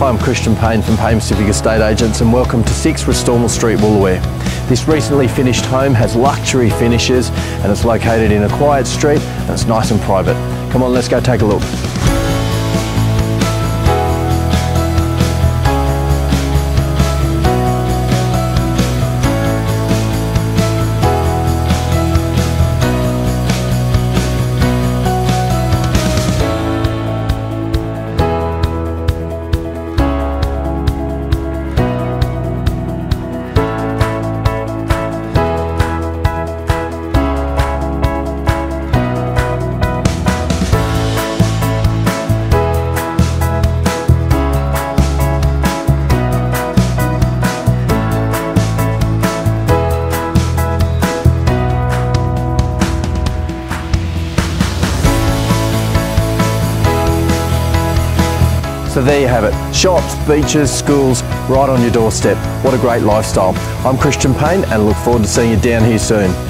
Hi, I'm Christian Payne from Payne Pacific Estate Agents and welcome to 6 Restormel Street, Woolooware. This recently finished home has luxury finishes and it's located in a quiet street and it's nice and private. Come on, let's go take a look. So there you have it. Shops, beaches, schools, right on your doorstep. What a great lifestyle. I'm Christian Payne and look forward to seeing you down here soon.